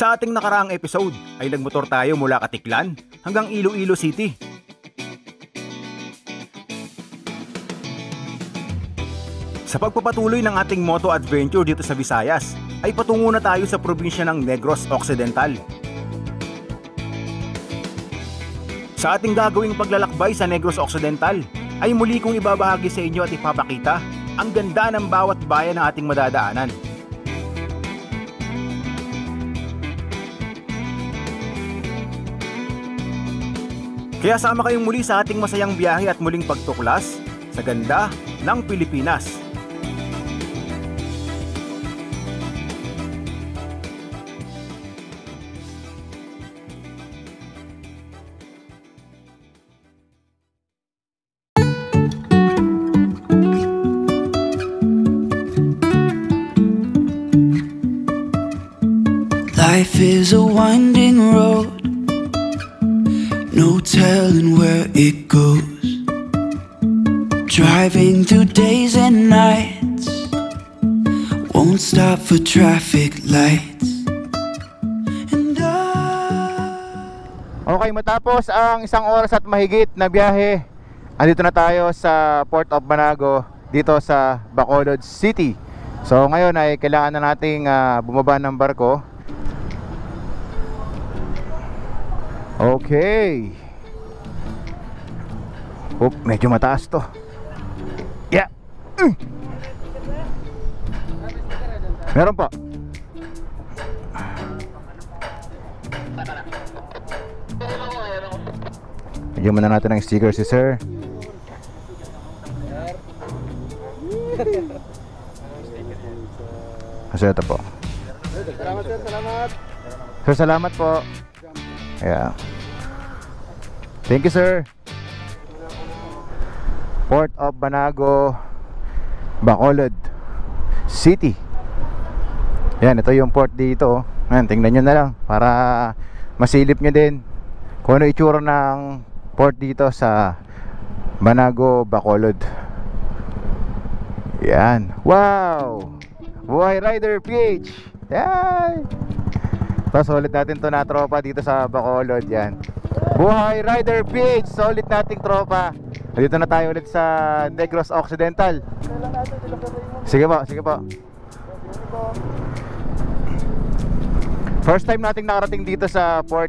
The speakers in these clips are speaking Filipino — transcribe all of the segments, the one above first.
Sa ating nakaraang episode ay nagmotor tayo mula Katiklan hanggang Iloilo City. Sa pagpapatuloy ng ating moto adventure dito sa Visayas, ay patungo na tayo sa probinsya ng Negros Occidental. Sa ating gagawing paglalakbay sa Negros Occidental, ay muli kong ibabahagi sa inyo at ipapakita ang ganda ng bawat bayan na ating madadaanan. Kaya sama kayong muli sa ating masayang biyahe at muling pagtuklas sa ganda ng Pilipinas. Life is a winding road, no telling where it goes. Driving through days and nights, won't stop for traffic lights. And I. Okay, matapos ang isang oras at mahigit na biyahe, andito na tayo sa Port of Banago, dito sa Bacolod City. So ngayon ay kailangan na nating ah, bumaba ng barko. Okay. Oop, medyo mataas to. Yeah. Mm. Meron po. Bigyan muna natin ng sticker si sir. Kasi ito po. Salamat sir, salamat. Sir, salamat po. Yeah. Thank you, sir. Port of Banago, Bacolod City. Yan, ito yung port dito. Ayan, tingnan nyo na lang para masilip nyo din kung ano itsura ng port dito sa Banago, Bacolod. Yan. Wow! Buhay Rider PH! Yan! Tapos solid natin to na tropa dito sa Bacolod yan. Buhay Rider PH, solid nating tropa. Dito na tayo ulit sa Negros Occidental. Sige po, sige po. First time nating nakarating dito sa port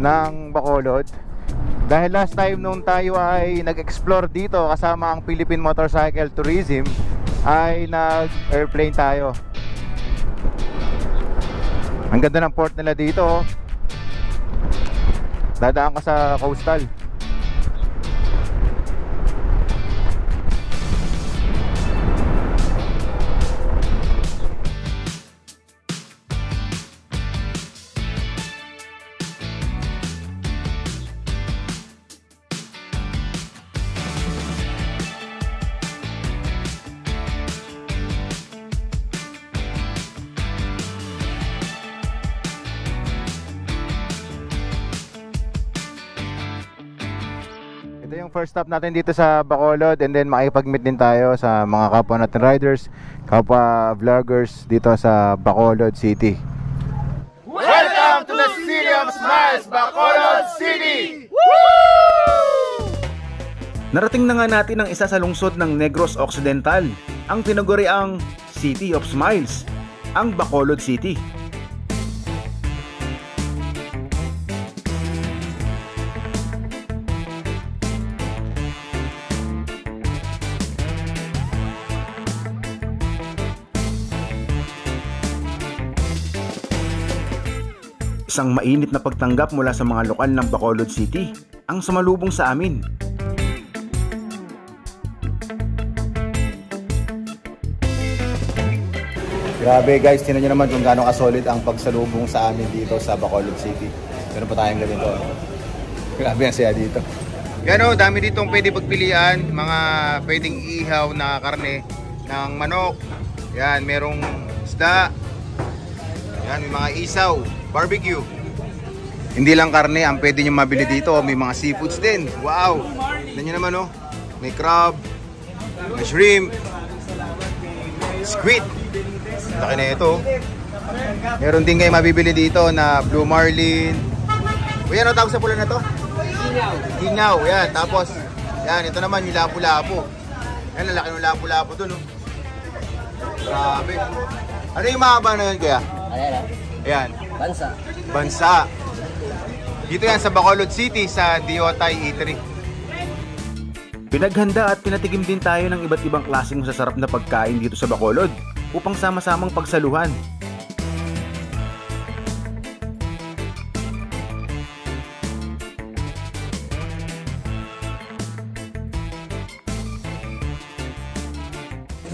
ng Bacolod. Dahil last time nung tayo ay nag-explore dito kasama ang Philippine Motorcycle Tourism ay nag-airplane tayo. Ang ganda ng port nila dito. oh. Dadaan ka sa coastal. Ito yung first stop natin dito sa Bacolod and then makipag-meet din tayo sa mga kapwa natin riders, kapwa vloggers dito sa Bacolod City. Welcome to the City of Smiles, Bacolod City! Narating na nga natin ang isa sa lungsod ng Negros Occidental, ang tinaguriang City of Smiles, ang Bacolod City. Isang mainit na pagtanggap mula sa mga lokal ng Bacolod City ang sumalubong sa amin. Grabe guys, tinan nyo naman kung gaano kasolid ang pagsalubong sa amin dito sa Bacolod City. Meron pa tayong ganito. Grabe ang saya dito. Yan o, dami ditong pwede pagpilian. Mga pwedeng ihaw na karne ng manok. Yan, merong isda. Yan, may mga isaw, barbecue. Hindi lang karne ang pwede nyo mabili dito. May mga seafoods din. Wow! Tignan nyo naman oh. May crab, may shrimp, squid. Laki na ito. Meron din kayo mabibili dito na Blue Marlin. O yan, ang tawag sa pula na to? Sinaw. Hingaw, yan. Tapos, yan, ito naman yung lapu-lapu. Yan, ang laki ng lapu-lapu dun, oh. Grabe. Ano yung mahaba na yun, kuya? Ayan, Ayan, bansa. bansa. Dito yan sa Bacolod City, sa Diotay Eatery. Pinaghanda at pinatigim din tayo ng iba't ibang klaseng masasarap na pagkain dito sa Bacolod upang sama-samang pagsaluhan.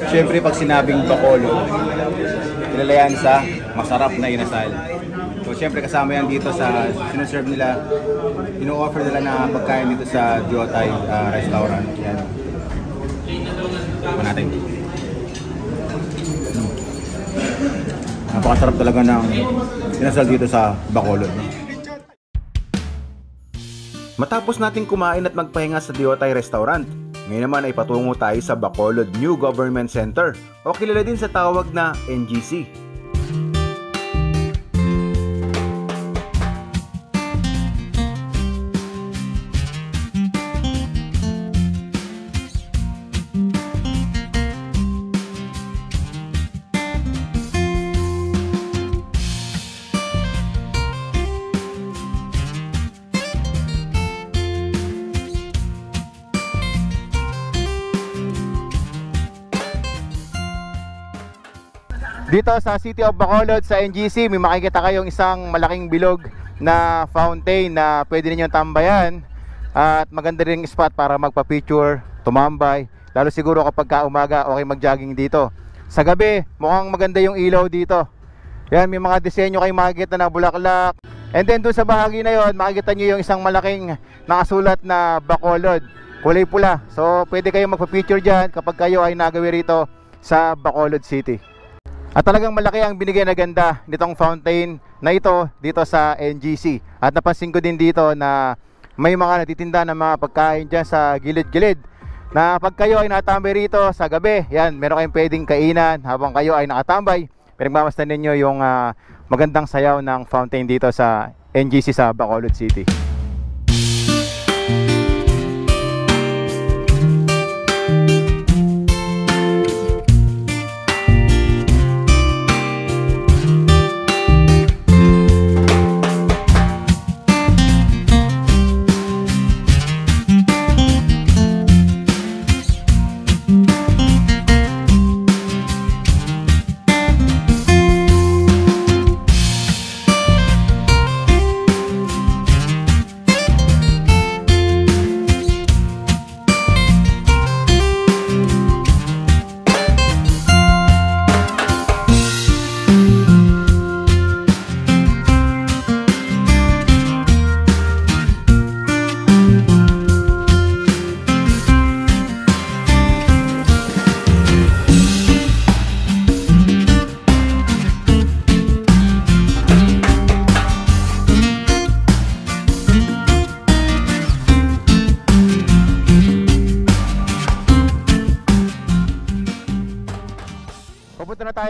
Siyempre, pag sinabing Bacolod, kilala yan sa masarap na inasal. So, siyempre, kasama yan dito sa sinuserve nila, ino-offer nila na pagkain dito sa Diotay ah, Restaurant. Yan. Ito natin. Mm. Napakasarap talaga ng inasal dito sa Bacolod. no? Matapos nating kumain at magpahinga sa Diotay Restaurant, ngayon naman ay patungo tayo sa Bacolod New Government Center o kilala din sa tawag na NGC. Dito sa City of Bacolod sa NGC, may makikita kayong isang malaking bilog na fountain na pwede ninyong tambayan at maganda rin spot para magpa-picture, tumambay. Lalo siguro kapag ka umaga okay mag-jogging dito. Sa gabi, mukhang maganda yung ilaw dito. Yan, may mga disenyo kayong makikita na bulaklak. And then doon sa bahagi na yon, makikita nyo yung isang malaking nakasulat na Bacolod. Kulay pula. So, pwede kayong magpa-picture dyan kapag kayo ay nagawi rito sa Bacolod City. At talagang malaki ang binigay na ganda nitong fountain na ito dito sa NGC. At napansin ko din dito na may mga natitinda ng mga pagkain dyan sa gilid-gilid. Na pag kayo ay natambay rito sa gabi, yan, meron kayong pwedeng kainan habang kayo ay nakatambay. Pinagmamastan ninyo yung ah, magandang sayaw ng fountain dito sa NGC sa Bacolod City.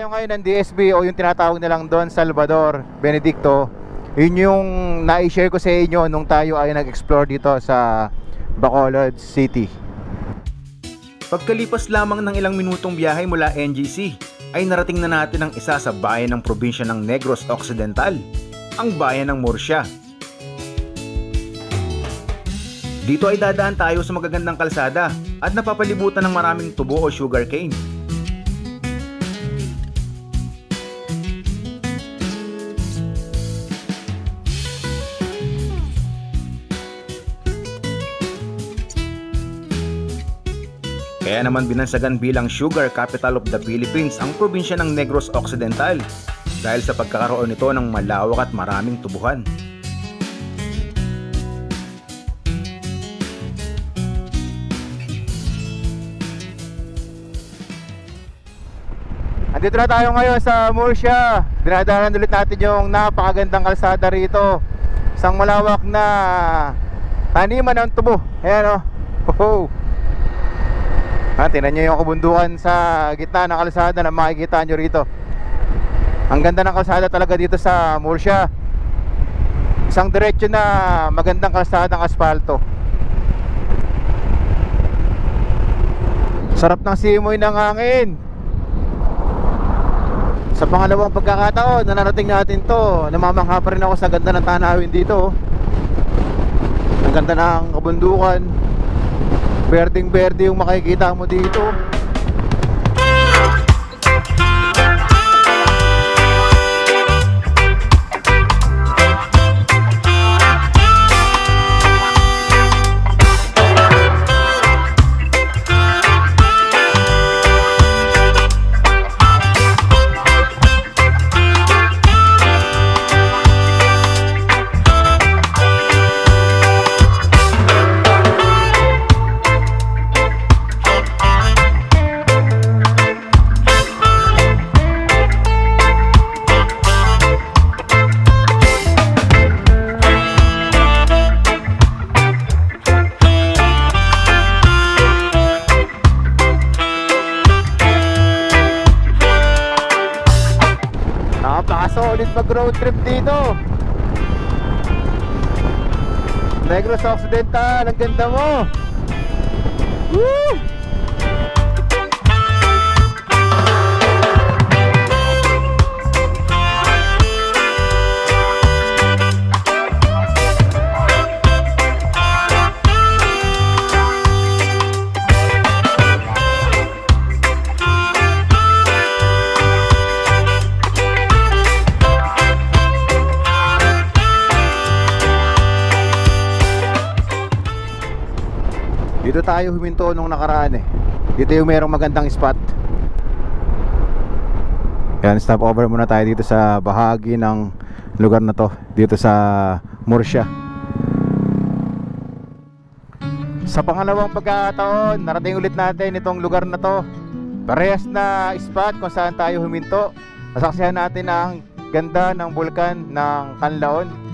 Ngayon ng DSB o yung tinatawag nilang Don Salvador Benedicto. Yun yung na-share ko sa inyo nung tayo ay nag-explore dito sa Bacolod City. Pagkalipas lamang ng ilang minutong biyahe mula NGC, ay narating na natin ang isa sa bayan ng probinsya ng Negros Occidental, ang bayan ng Murcia. Dito ay dadaan tayo sa magagandang kalsada at napapalibutan ng maraming tubo o sugarcane. Kaya naman binansagan bilang sugar capital of the Philippines ang probinsya ng Negros Occidental dahil sa pagkakaroon nito ng malawak at maraming tubuhan. Andito na tayo ngayon sa Murcia. Dinadaanan ulit natin yung napakagandang kalsada rito. Isang malawak na taniman ng tubo. Ayan o. Oh. Ha, tinan nyo yung kabundukan sa gitna ng kalsada na makikita nyo rito. Ang ganda ng kalsada talaga dito sa Murcia. Isang diretso na magandang kalsada ng asfalto. Sarap ng simoy ng hangin. Sa pangalawang pagkakataon na natin to, namamangha pa rin ako sa ganda ng tanawin dito. oh. Ang ganda ng kabundukan. Berding berde yung makikita mo dito. Negros Occidental, ang ganda mo. Tayo huminto nung nakaraan eh. Dito yung merong magandang spot. Yan, stop over muna tayo dito sa bahagi ng lugar na to. Dito sa Murcia. Sa pangalawang pagkakataon, narating ulit natin itong lugar na to. Parehas na spot kung saan tayo huminto. Nasaksihan natin ang ganda ng bulkan ng Canlaon.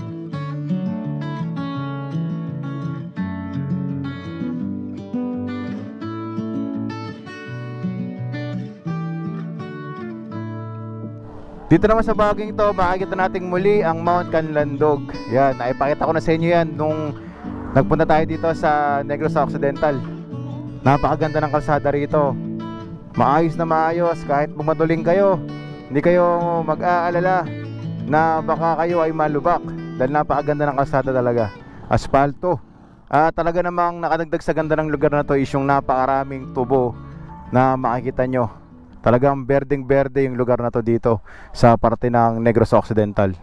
Dito naman sa baging to, makikita nating muli ang Mount Canlandog. Yan, naipakita ko na sa inyo yan nung nagpunta tayo dito sa Negros Occidental. Napakaganda ng kalsada rito. Maayos na maayos kahit bumaduling kayo. Hindi kayo mag-aalala na baka kayo ay malubak dahil napakaganda ng kalsada talaga. Asfalto. Ah, talaga namang nakadagdag sa ganda ng lugar na to is yung napakaraming tubo na makikita nyo. Talagang berdeng berde yung lugar na to dito sa parte ng Negros Occidental.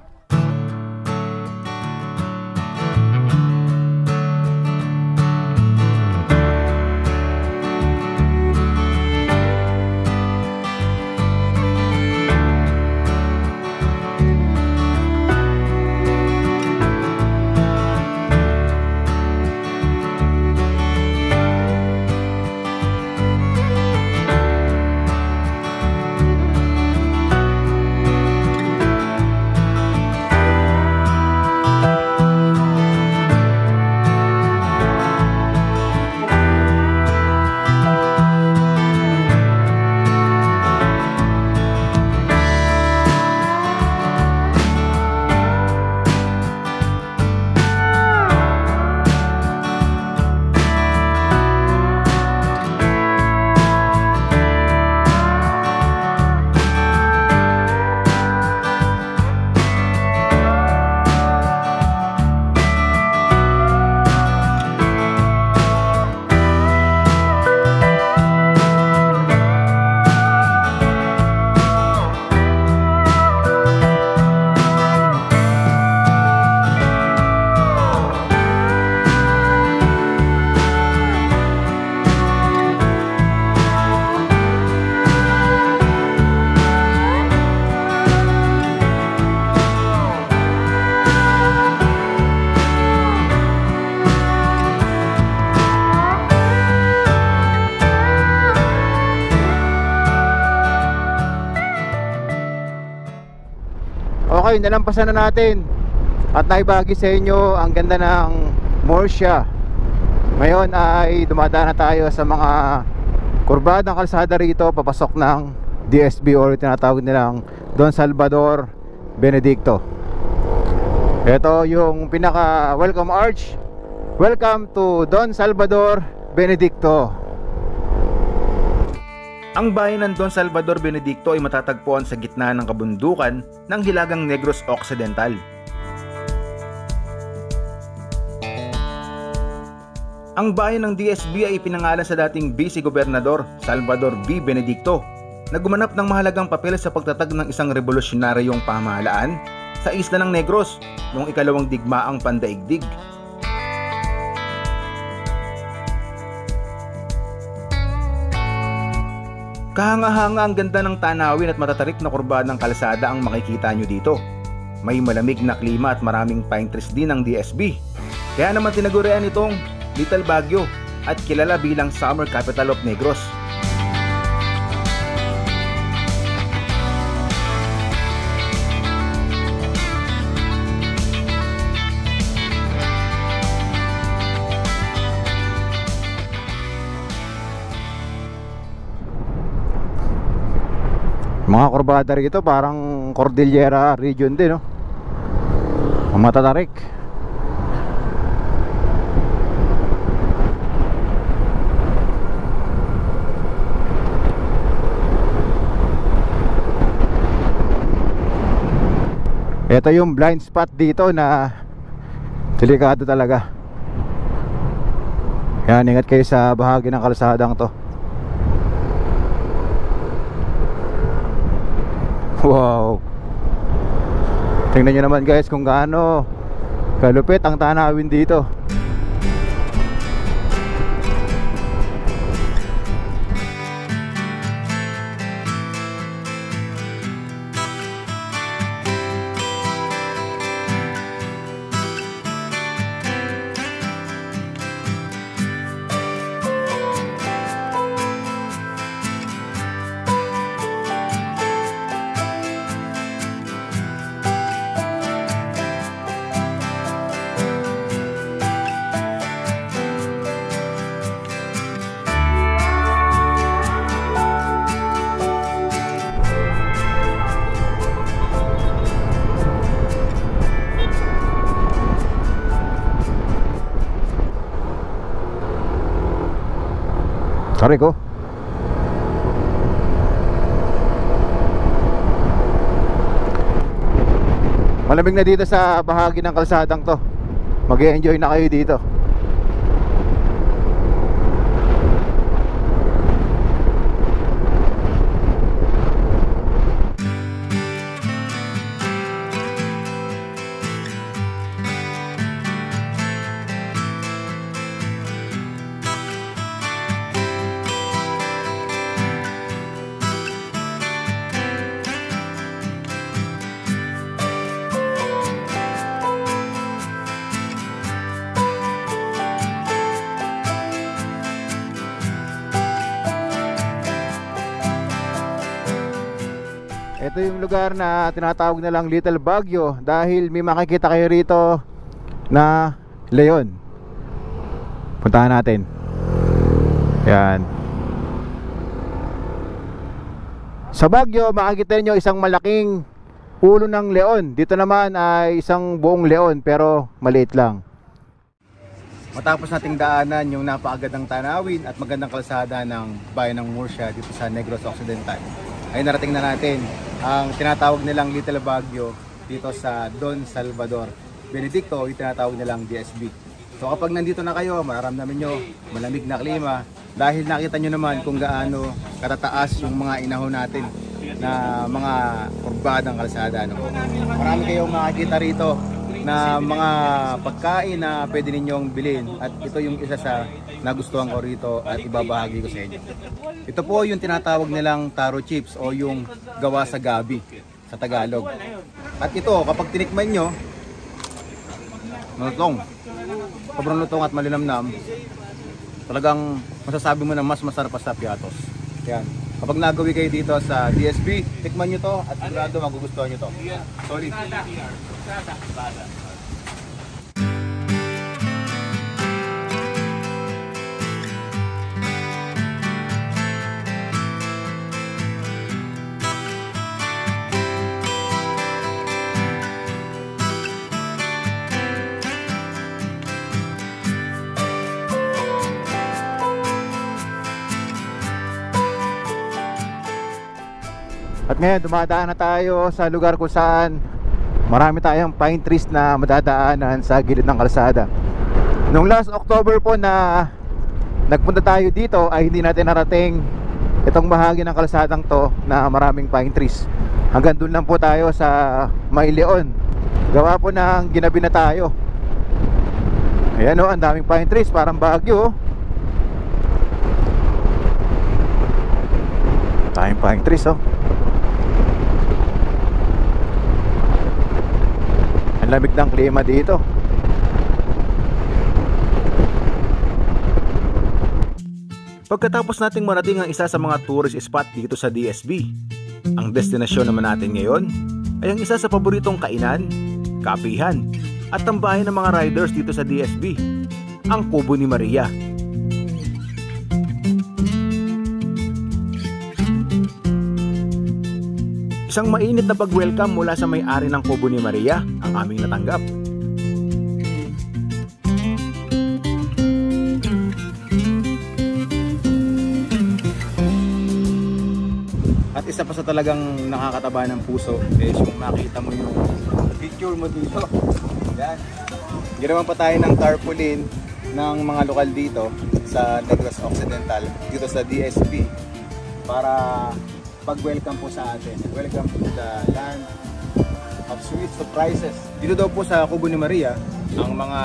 Okay, nalampasan na natin at naibagi sa inyo ang ganda ng Murcia. Ngayon ay dumadaan na tayo sa mga kurbadang kalsada rito papasok ng DSB or tinatawag nilang Don Salvador Benedicto. Ito yung pinaka welcome arch. Welcome to Don Salvador Benedicto. Ang bayan ng Don Salvador Benedicto ay matatagpuan sa gitna ng kabundukan ng Hilagang Negros Occidental. Ang bayan ng DSB ay pinangalan sa dating Vice Gobernador Salvador V. Benedicto na gumanap ng mahalagang papel sa pagtatag ng isang revolusyonaryong pamahalaan sa isla ng Negros noong ikalawang digmaang pandaigdig. Kahanga-hanga ang ganda ng tanawin at matatarik na kurbadang kalsada ang makikita nyo dito. May malamig na klima at maraming pine trees din ang DSB. Kaya naman tinagurian itong Little Baguio at kilala bilang Summer Capital of Negros. Mga kurbada rito parang Cordillera region din, no? Ang matatarik. Ito yung blind spot dito na delikado talaga. Yan, ingat kayo sa bahagi ng kalsadang to. Wow. Tingnan nyo naman guys kung gaano Kalupit ang tanawin dito Sorry ko. Malamig na dito sa bahagi ng kalsadang to. Mag enjoy na kayo dito Ito yung lugar na tinatawag na lang Little Baguio dahil may makikita kayo rito na leon. Puntahan natin. Yan. Sa Baguio, makikita nyo isang malaking ulo ng leon. Dito naman ay isang buong leon pero maliit lang. Matapos nating daanan yung napakagandang tanawin at magandang kalsada ng bayan ng Murcia dito sa Negros Occidental ay narating na natin ang tinatawag nilang Little Baguio dito sa Don Salvador. Benedicto yung tinatawag nilang DSB so kapag nandito na kayo mararamdaman nyo malamig na klima. Dahil nakita nyo naman kung gaano katataas yung mga inahon natin na mga kurbadang kalsada no? marami kayong makikita rito na mga pagkain na pwede ninyong bilhin at ito yung isa sa nagustuhan ko rito at ibabahagi ko sa inyo. Ito po yung tinatawag nilang taro chips o yung gawa sa gabi sa Tagalog. At ito kapag tinikman nyo, malutong. Sobrang lutong at malinamnam. Talagang masasabi mo na mas masarap sa piatos. Yan. Kapag nagawi kayo dito sa DSB, tikman nyo to at sigurado magugustuhan nyo to. Plaza. Plaza. At ngayon dumadaan na tayo sa lugar kung saan marami tayong pine trees na madadaanan sa gilid ng kalsada. Nung last October po na nagpunta tayo dito ay hindi natin narating itong bahagi ng kalsadang to na maraming pine trees. Hanggang doon lang po tayo sa Maileon. Gawa po ng ginabi na tayo. Ayan o, ang daming pine trees, parang Baguio. oh. Daming pine trees oh. Lamig ng klima dito. Pagkatapos nating marating ang isa sa mga tourist spot dito sa DSB, ang destinasyon naman natin ngayon ay ang isa sa paboritong kainan, kapihan, at tambahin ng mga riders dito sa DSB, ang Kubo ni Maria. Isang mainit na pag-welcome mula sa may-ari ng Kubo ni Maria ang aming natanggap. At isa pa sa talagang nakakataba ng puso is yung makita mo yung picture mo dito. Yan. Ginawan pa tayo ng tarpaulin ng mga lokal dito sa Negros Occidental, dito sa DSP para pag-welcome po sa atin. Welcome to the land of sweet surprises. Dito daw po sa Kubo ni Maria, ang mga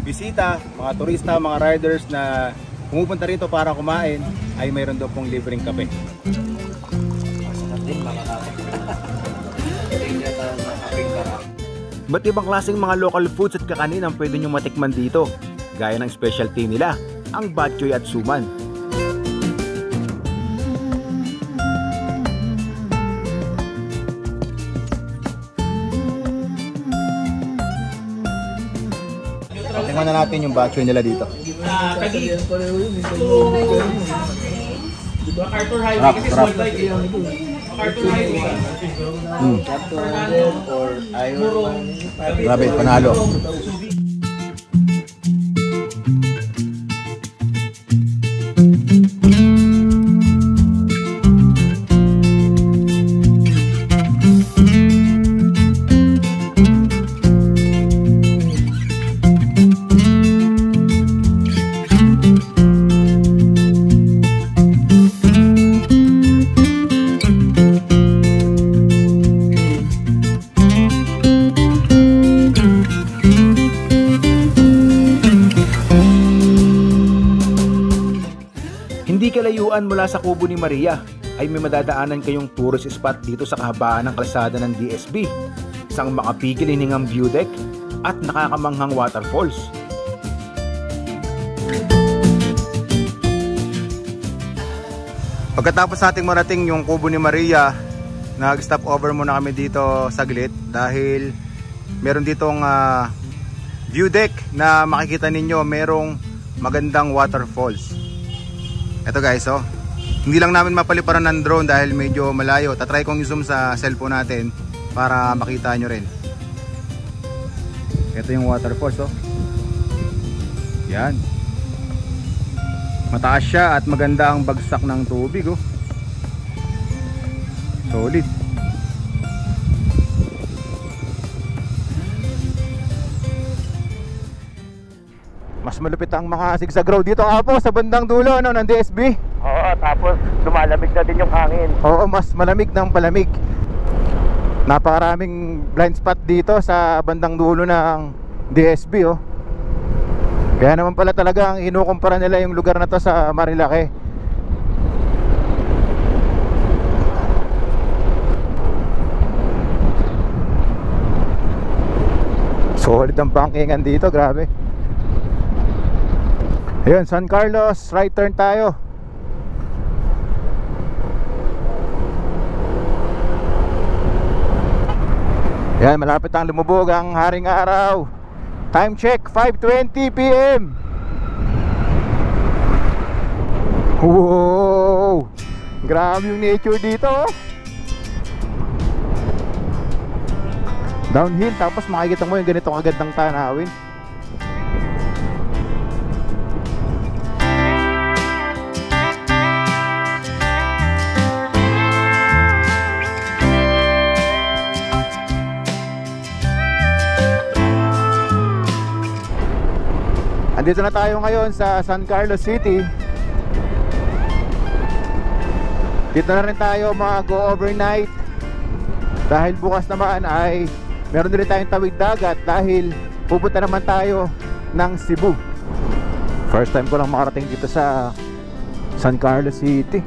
bisita, mga turista, mga riders na pumupunta rito para kumain ay mayroon daw pong libreng kape. Ba't ibang klaseng mga local foods at kakanin ang pwede nyo matikman dito? Gaya ng specialty nila, ang batchoy at suman. Natin yung batchoy nila dito. MacArthur Highway Sarap, kasi sarap. small bike eh. MacArthur Highway. Mm. Grabe, panalo. Kalayuan mula sa Kubo ni Maria ay may madadaanan kayong tourist spot dito sa kahabaan ng kalsada ng DSB. Isang makapigil hiningang view deck at nakakamanghang waterfalls. Pagkatapos nating marating yung Kubo ni Maria, nag-stop over muna kami dito saglit dahil meron ditong ah, view deck na makikita ninyo merong magandang waterfalls. Ito guys, oh. Hindi lang namin mapaliparan ng drone dahil medyo malayo. Tatry kong i-zoom sa cellphone natin para makita nyo rin. Ito yung waterfalls, oh. Yan. Mataas siya at maganda ang bagsak ng tubig, oh. Solid. Mas malupit ang mga zigzag road dito apo sa bandang dulo no, ng DSB. Lumalamig na din yung hangin. Oo, mas malamig ng palamig. Napakaraming blind spot dito sa bandang dulo ng DSB oh. Kaya naman pala talaga ang inukumpara nila yung lugar na to sa Marilake. Solid ang bankingan dito, grabe. Ayun, San Carlos, right turn tayo. Yan, malapit ang lumubog ang haring araw. Time check, 5.20 p.m. Wow! Grabe yung nature dito. oh. Downhill, tapos makikita mo yung ganito kagandang tanawin. Andito na tayo ngayon sa San Carlos City. Dito na rin tayo mag-go overnight. Dahil bukas naman ay meron din tayong tawid dagat dahil pupunta naman tayo ng Cebu. First time ko lang makarating dito sa San Carlos City.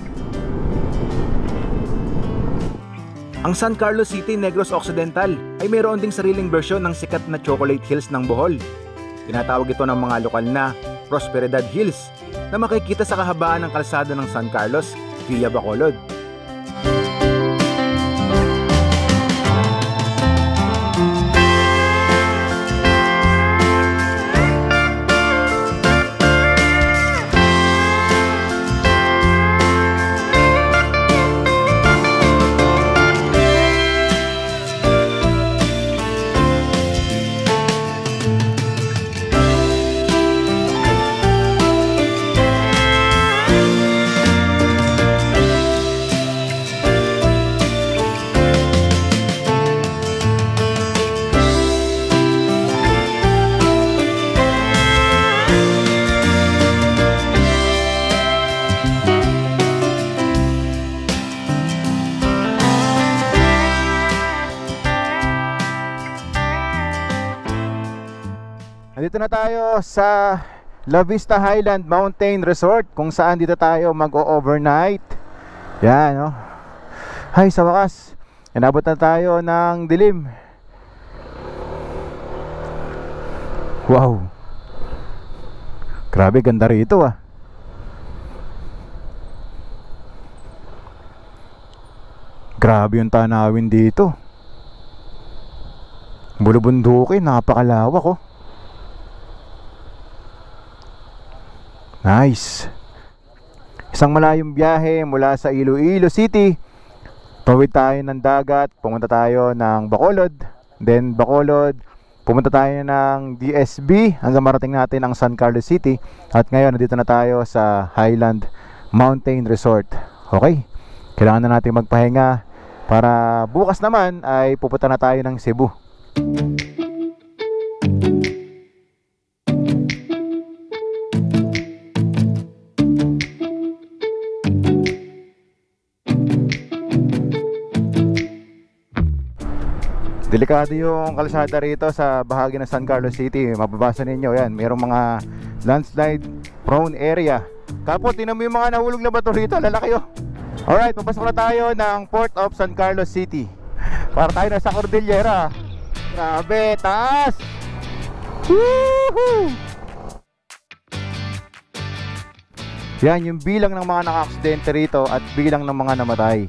Ang San Carlos City, Negros Occidental ay mayroon ding sariling bersyon ng sikat na Chocolate Hills ng Bohol. Tinatawag ito ng mga lokal na Prosperidad Hills na makikita sa kahabaan ng kalsada ng San Carlos via Bacolod. Nandito na tayo sa La Vista Highland Mountain Resort kung saan dito tayo mag-overnight. Yan, no? Ay, sa wakas, inabot na tayo ng dilim. Wow. Grabe, ganda rito ah. Grabe yung tanawin dito. Bulubundukin, napakalawak oh. Nice. Isang malayong biyahe mula sa Iloilo City. Tawid tayo ng dagat, pumunta tayo ng Bacolod. Then Bacolod, pumunta tayo ng DSB hanggang marating natin ang San Carlos City. At ngayon, nandito na tayo sa Highland Mountain Resort. Okay, kailangan na natin magpahinga para bukas naman ay pupunta na tayo ng Cebu. Delikado yung kalsada rito sa bahagi ng San Carlos City. Mababasa ninyo yan. Mayroong mga landslide prone area. Kapot, tinan mo yung mga nahulog na bato rito. Lalaki oh. Alright, papasok na tayo ng Port of San Carlos City. Para tayo na sa Cordillera. Grabe, taas! Woohoo! Yan yung bilang ng mga naka-aksidente rito at bilang ng mga namatay.